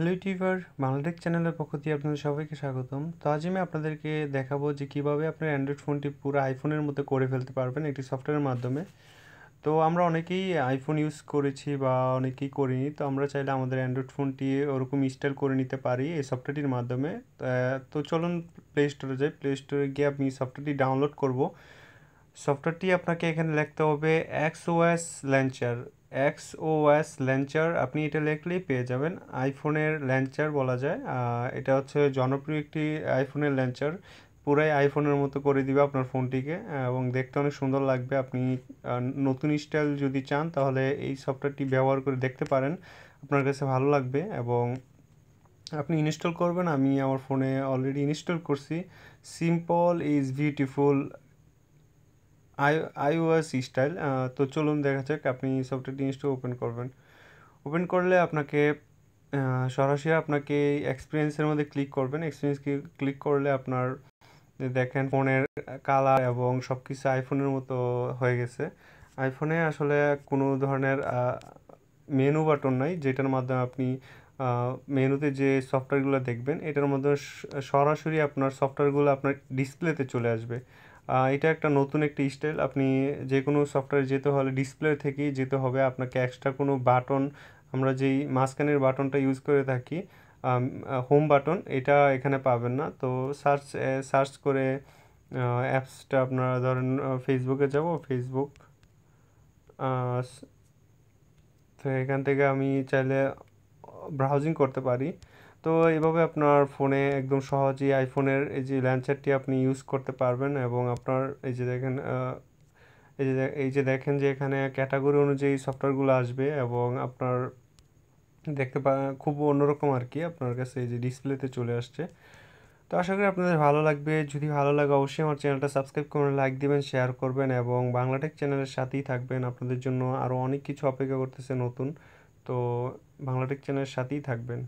Hello YouTuber Bangla Tech চ্যানেলের পক্ষ থেকে আপনাদের সবাইকে স্বাগতম। তো আজ আমি আপনাদেরকে দেখাবো যে কীভাবে আপনার অ্যান্ড্রয়েড ফোনটি পুরো আইফোনের মতো করে ফেলতে পারবেন একটি সফটওয়্যারের মাধ্যমে। তো আমরা অনেকেই আইফোন ইউজ করেছি বা অনেকেই করিনি, তো আমরা চাইলে আমাদের অ্যান্ড্রয়েড ফোনটি ওরকম ইনস্টল করে নিতে পারি এই সফটওয়্যারটির মাধ্যমে। তো চলুন প্লে স্টোরে যাই। প্লে স্টোরে গিয়ে আপনি সফটওয়্যারটি ডাউনলোড করব। সফটওয়্যারটি আপনাকে এখানে লিখতে হবে X OS launcher X O S launcher আপনি এটা লিখলেই পেয়ে যাবেন। আইফোনের ল্যাঞ্চার বলা যায়। এটা হচ্ছে জনপ্রিয় একটি আইফোনের ল্যাঞ্চার পুরাই আইফোনের মতো করে দিবে আপনার ফোনটিকে, এবং দেখতে অনেক সুন্দর লাগবে। আপনি নতুন স্টাইল যদি চান, তাহলে এই সফটওয়্যারটি ব্যবহার করে দেখতে পারেন। আপনার কাছে ভালো লাগবে, এবং আপনি ইনস্টল করবেন। আমি আমার ফোনে অলরেডি ইনস্টল করছি। Simple is beautiful I iOS style তো চলুন দেখা যাক আপনি সফটওয়্যারটি ইনস্টল ওপেন করবেন। ওপেন করলে আপনাকে সরাসরি আপনাকে এক্সপিরিয়েন্সের মধ্যে ক্লিক করবেন। এক্সপিরিয়েন্স ক্লিক করলে আপনার দেখেন ফোনের কালার এবং সব কিছু আইফোনের মতো হয়ে গেছে। আইফোনে আসলে কোনো ধরনের মেনু বাটন নাই, যেটার মাধ্যমে আপনি মেনুতে যে সফটওয়্যারগুলো দেখবেন, এটার মধ্যে সরাসরি আপনার সফটওয়্যারগুলো আপনার ডিসপ্লেতে চলে আসবে। এটা একটা নতুন একটি স্টাইল আপনি যে কোনো সফটওয়্যার যেতে হলে ডিসপ্লে থেকেই যেতে হবে। আপনাকে এক্সট্রা কোনো বাটন আমরা যেই মাঝখানের বাটনটা ইউজ করে থাকি হোম বাটন এটা এখানে পাবেন না। তো সার্চ সার্চ করে অ্যাপসটা আপনারা ধরেন ফেসবুকে যাব। ফেসবুক তো এখান থেকে আমি চাইলে ব্রাউজিং করতে পারি। তো এভাবে আপনার ফোনে একদম সহজেই আইফোনের এই যে ল্যান্সারটি আপনি ইউজ করতে পারবেন এবং আপনার এই যে দেখেন এই যে এই যে দেখেন যে এখানে ক্যাটাগরি অনুযায়ী সফটওয়্যারগুলো আসবে এবং আপনার দেখতে পা, খুব অন্যরকম আর কি আপনার কাছে এই যে ডিসপ্লেতে চলে আসছে। তো আশা করি আপনাদের ভালো লাগবে। যদি ভালো লাগে অবশ্যই আমার চ্যানেলটা সাবস্ক্রাইব করবেন লাইক দিবেন শেয়ার করবেন এবং বাংলাটেক চ্যানেলের সাথেই থাকবেন। আপনাদের জন্য আরও অনেক কিছু অপেক্ষা করতেছে নতুন। তো বাংলাটেক চ্যানেলের সাথেই থাকবেন।